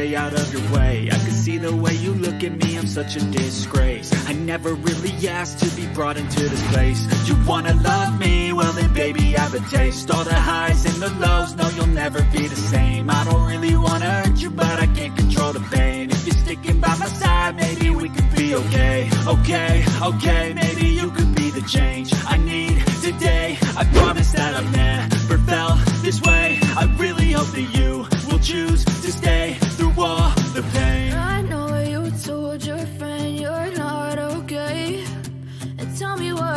stay out of your way. I can see the way you look at me, I'm such a disgrace. I never really asked to be brought into this place. You wanna love me? Well then baby I have a taste. All the highs and the lows, no you'll never be the same. I don't really wanna hurt you but I can't control the pain. If you're sticking by my side, maybe we could be okay. Okay, okay, maybe you could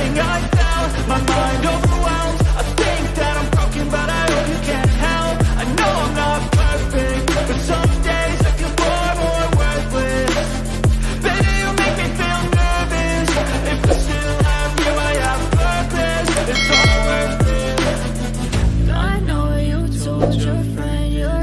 I My mind overwhelmed I think that I'm broken But I hope you can help. I know I'm not perfect But some days I feel far more worthless Baby, you make me feel nervous. If I still have you, I have purpose. It's all worth it. I know you told your friend you